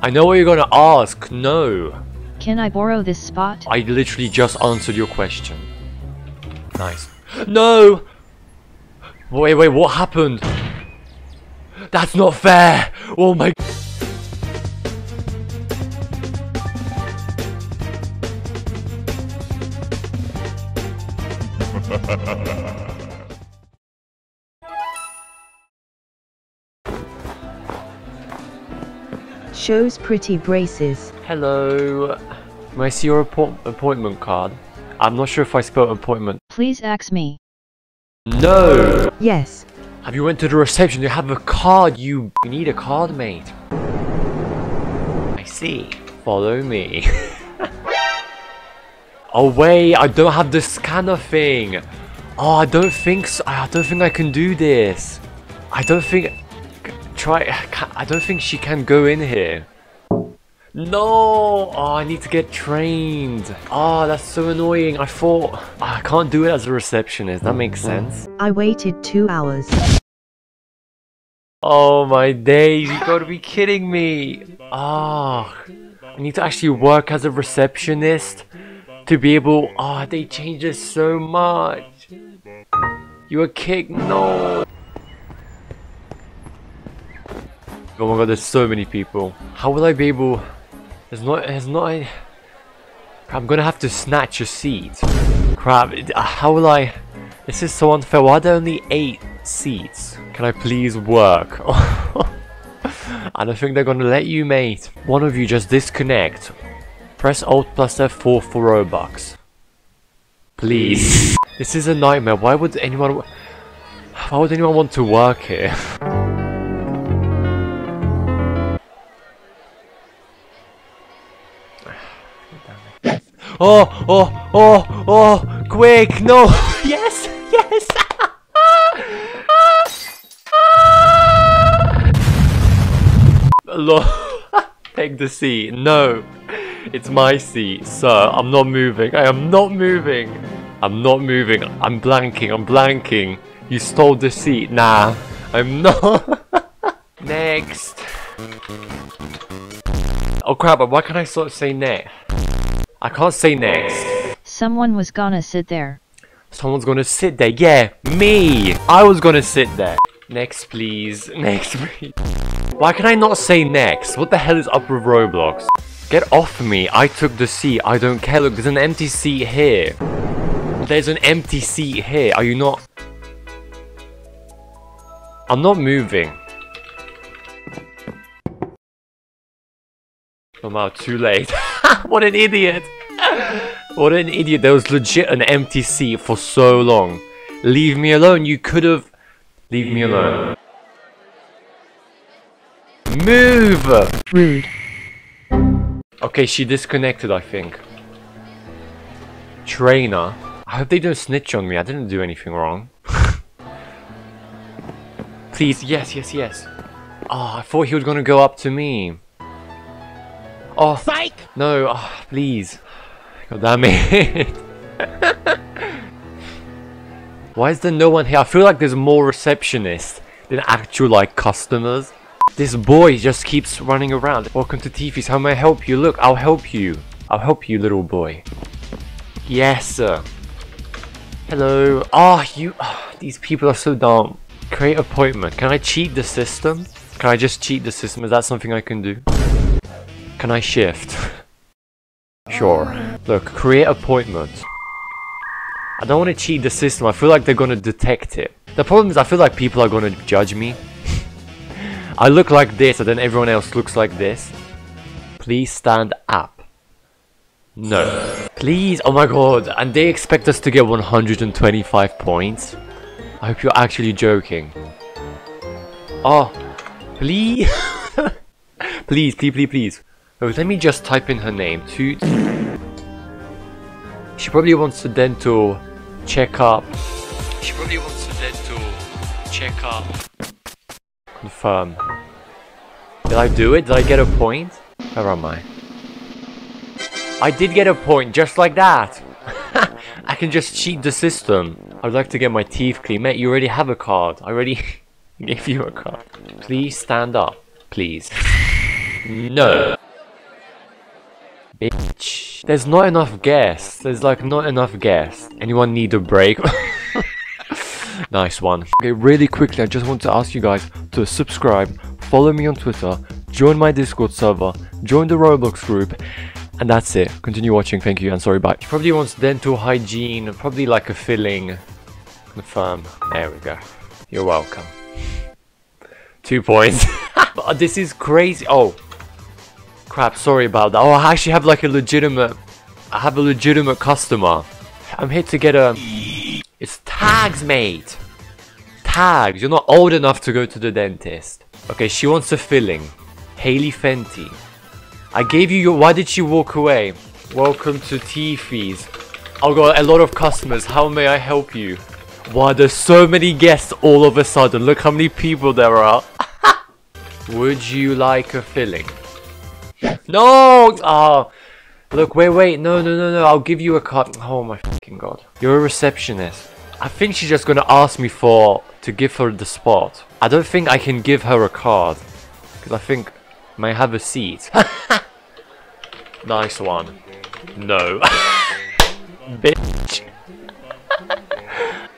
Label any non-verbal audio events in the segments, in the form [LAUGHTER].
I know what you're gonna ask. No. Can I borrow this spot? I literally just answered your question. Nice. No! Wait, wait, what happened? That's not fair! Oh my... Shows pretty braces. Hello. May I see your appo appointment card? I'm not sure if I spelled appointment. Please ask me. No! Yes. Have you went to the reception? You have a card. You, you need a card, mate. I see. Follow me. [LAUGHS] oh wait, I don't have the scanner thing. Oh, I don't think so. I don't think I can do this. I don't think. Try. I don't think she can go in here. No! Oh, I need to get trained. Oh, that's so annoying. I thought oh, I can't do it as a receptionist. That makes sense. I waited two hours. Oh my days, you gotta be kidding me. Ah, oh, I need to actually work as a receptionist to be able. Ah, oh, they changed it so much. You were kicked? No. Oh my god, there's so many people. How will I be able... There's not... There's not... I'm gonna have to snatch a seat. Crap, uh, how will I... This is so unfair. Why are there only 8 seats? Can I please work? [LAUGHS] I don't think they're gonna let you, mate. One of you just disconnect. Press Alt plus F4 for Robux. Please. this is a nightmare. Why would anyone... Why would anyone want to work here? [LAUGHS] Oh, oh, oh, oh, quick, no, [LAUGHS] yes, yes. [LAUGHS] Take the seat. No, it's my seat, sir. I'm not moving. I am not moving. I'm not moving. I'm blanking. I'm blanking. You stole the seat. Nah, I'm not. [LAUGHS] Next. Oh crap, but why can't I sort of say next? I can't say next. Someone was gonna sit there. Someone's gonna sit there. Yeah, me. I was gonna sit there. Next, please. [LAUGHS] Next, please. Why can I not say next? What the hell is up with Roblox? Get off me. I took the seat. I don't care. Look, there's an empty seat here. There's an empty seat here. Are you not... I'm not moving. Oh wow, too late. [LAUGHS] [LAUGHS] what an idiot. what an idiot. There was legit an empty seat for so long. Leave me alone. You could have... Leave me alone. Move! Rude. Okay, she disconnected, I think. Trainer. I hope they don't snitch on me. I didn't do anything wrong. [LAUGHS] Please, yes, yes, yes. Oh, I thought he was gonna go up to me. Oh, Psych! No, oh, please. God damn it. [LAUGHS] Why is there no one here? I feel like there's more receptionists than actual, like, customers. This boy just keeps running around. Welcome to Teethyz. How may I help you? Look, I'll help you. I'll help you, little boy. Yes, sir. Hello. Ah, oh, you... Oh, these people are so dumb. Create appointment. Can I cheat the system? Can I just cheat the system? Is that something I can do? Can I shift? [LAUGHS] sure. Look, create appointment. I don't want to cheat the system. I feel like they're going to detect it. The problem is I feel like people are going to judge me. [LAUGHS] I look like this and then everyone else looks like this. Please stand up. No. Please, oh my god. And they expect us to get 125 points. I hope you're actually joking. Oh, please. [LAUGHS] please, please, please, please. Oh, let me just type in her name. Toot. She probably wants a dental checkup. She probably wants a dental checkup. Confirm. Did I do it? Did I get a point? Where am I? I did get a point, just like that. [LAUGHS] I can just cheat the system. I'd like to get my teeth clean. Mate, you already have a card. I already [LAUGHS] gave you a card. Please stand up. Please. No. There's not enough gas. There's like not enough gas. Anyone need a break? [LAUGHS] nice one. Okay, really quickly, I just want to ask you guys to subscribe, follow me on Twitter, join my Discord server, join the Roblox group, and that's it. Continue watching, thank you, and sorry, bye. He probably wants dental hygiene, probably like a filling. Confirm. There we go. You're welcome. Two points. [LAUGHS] This is crazy. Oh. Crap, sorry about that. Oh, I actually have like a legitimate... I have a legitimate customer. I'm here to get a... It's tags, mate. Tags. You're not old enough to go to the dentist. Okay, she wants a filling. Haley Fenty. I gave you your... Why did she walk away? Welcome to Teethyz. I've got a lot of customers. How may I help you? Wow, there's so many guests all of a sudden. Look how many people there are. [LAUGHS] Would you like a filling? No! Oh, look, wait, wait. No, no, no, no. I'll give you a card. Oh my fucking god. You're a receptionist. I think she's just gonna ask me for to give her the spot. I don't think I can give her a card. Because I think I may have a seat. [LAUGHS] nice one. No. [LAUGHS] Bitch.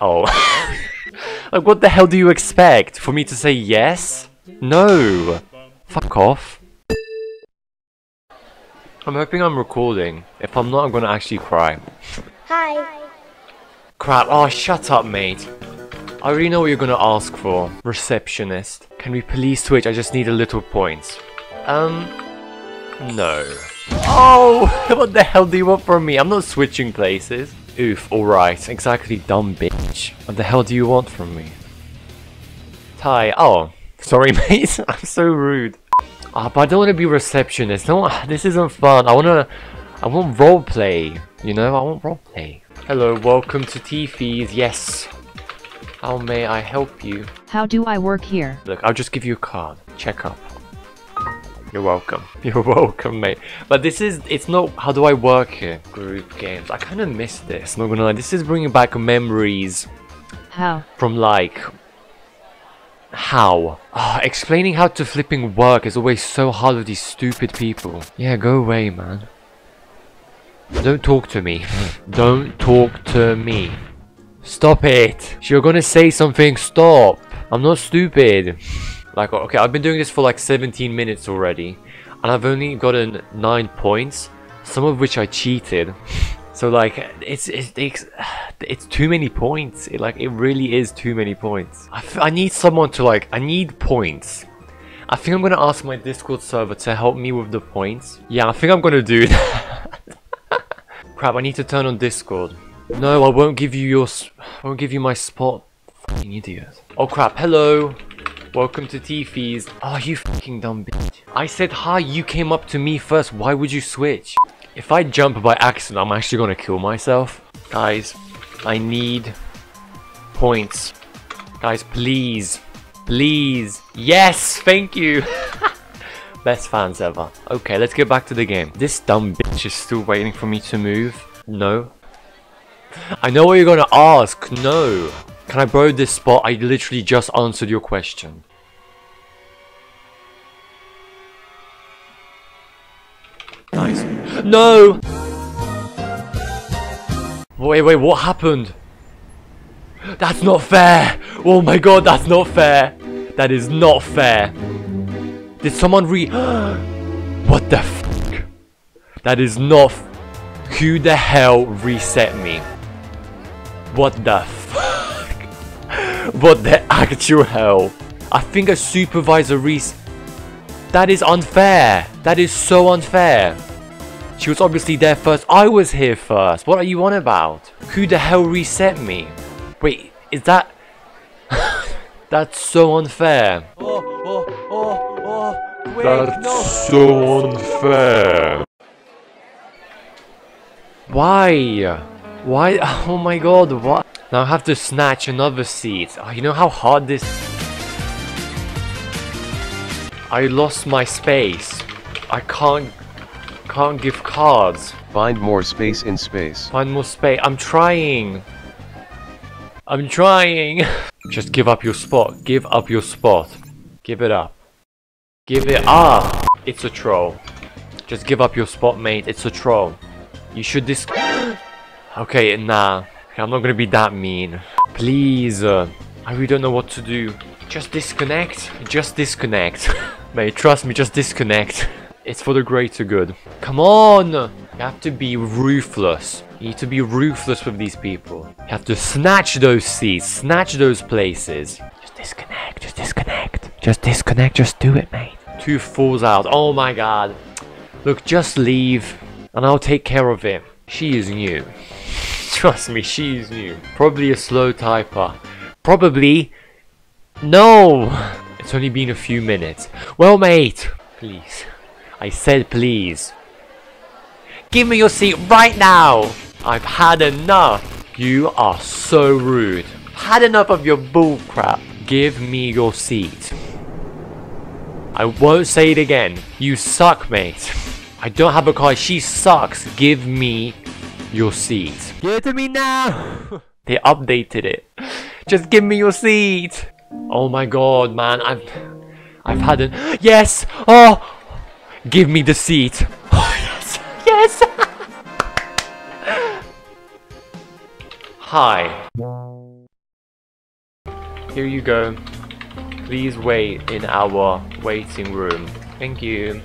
oh. [LAUGHS] like, what the hell do you expect? For me to say yes? No! Fuck off. I'm hoping I'm recording. If I'm not, I'm gonna actually cry. Hi. Crap, oh shut up mate. I already know what you're gonna ask for. Receptionist. Can we please switch? I just need a little points. Um, no. Oh, [LAUGHS] what the hell do you want from me? I'm not switching places. Oof, alright. Exactly, dumb bitch. What the hell do you want from me? Ty, oh. Sorry [LAUGHS] mate, I'm so rude. Ah, but I don't want to be receptionist. No, this isn't fun. I wanna, I want roleplay. You know, I want roleplay. Hello, welcome to Teethyz. Yes. How may I help you? How do I work here? Look, I'll just give you a card. Check up. You're welcome. [LAUGHS] You're welcome, mate. But this is, it's not, how do I work here? Group games. I kind of miss this, not gonna lie. This is bringing back memories How? from like, how? Ah, explaining how to flipping work is always so hard with these stupid people. Yeah, go away, man. Don't talk to me. [LAUGHS] Don't talk to me. Stop it. You're gonna say something, stop. I'm not stupid. Like, okay, I've been doing this for like 17 minutes already. And I've only gotten 9 points. Some of which I cheated. [LAUGHS] So like, it's, it's, it's, it's too many points. It, like, it really is too many points. I, I need someone to like, I need points. I think I'm gonna ask my Discord server to help me with the points. Yeah, I think I'm gonna do [LAUGHS] that. Crap, I need to turn on Discord. No, I won't give you your, I won't give you my spot. Fucking idiot. Oh crap, hello. Welcome to Teethyz. Oh, you fucking dumb bitch. I said hi, you came up to me first. Why would you switch? If I jump by accident, I'm actually gonna kill myself. Guys, I need points. Guys, please. Please. Yes, thank you. [LAUGHS] Best fans ever. Okay, let's get back to the game. This dumb bitch is still waiting for me to move. No. I know what you're gonna ask. No. Can I borrow this spot? I literally just answered your question. Nice. No! Wait, wait, what happened? That's not fair! Oh my god, that's not fair! That is not fair! Did someone re- [GASPS] What the? That is not Who the hell reset me? What the [LAUGHS] what the actual hell? I think a supervisor res- That is unfair! That is so unfair! She was obviously there first. I was here first. What are you on about? Who the hell reset me? Wait, is that... [LAUGHS] That's so unfair. Oh, oh, oh, oh. Wait, That's so unfair. Why? Why? [LAUGHS] Oh my god, what? Now I have to snatch another seat. Oh, you know how hard this... I lost my space. I can't... Can't give cards. Find more space in space. Find more space. I'm trying. I'm trying. [LAUGHS] Just give up your spot. Give up your spot. Give it up. Give it up. It's a troll. Just give up your spot, mate. It's a troll. You should dis- [GASPS] Okay, nah. I'm not gonna be that mean. Please, uh, I really don't know what to do. Just disconnect. Just disconnect. [LAUGHS] mate, trust me, just disconnect. [LAUGHS] It's for the greater good. Come on! You have to be ruthless. You need to be ruthless with these people. You have to snatch those seats, snatch those places. Just disconnect, just disconnect. Just disconnect, just do it, mate. Two fools out. Oh my god. Look, just leave, and I'll take care of it. She is new. [LAUGHS] Trust me, she is new. Probably a slow typer. Probably... No! It's only been a few minutes. Well, mate, please. I said please. Give me your seat right now! I've had enough! You are so rude. Had enough of your bullcrap. Give me your seat. I won't say it again. You suck, mate. I don't have a car. She sucks. Give me your seat. Give it to me now! [LAUGHS] they updated it. Just give me your seat! Oh my god, man. I've... I've had it. [GASPS] Yes! Oh! Give me the seat. Oh, yes. Yes. Hi. Here you go. Please wait in our waiting room. Thank you.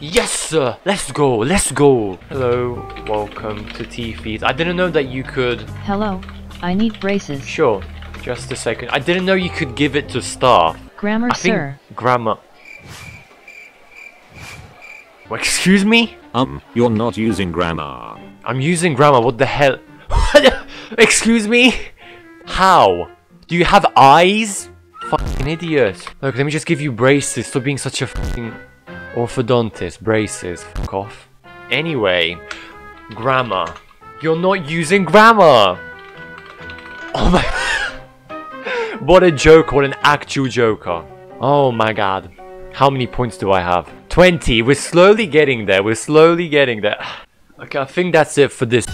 Yes, sir. Let's go. Let's go. Hello. Welcome to Teethyz. I didn't know that you could... Hello, I need braces. Sure. Just a second. I didn't know you could give it to staff. Grammar, I think sir. grammar... Well, excuse me? Um, you're not using grammar. I'm using grammar, what the hell? [LAUGHS] Excuse me? How? Do you have eyes? Fucking idiot. Look, let me just give you braces. Stop being such a fucking orthodontist. Braces. Fuck off. Anyway, grammar. You're not using grammar! Oh my... [LAUGHS] what a joke, what an actual joker. Oh my god. How many points do I have? 20. We're slowly getting there. We're slowly getting there. [SIGHS] Okay, I think that's it for this